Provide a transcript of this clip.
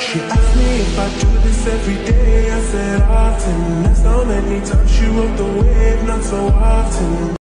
She asked me if I do this every day. I said often. That's how many times she rode the wave, not so often.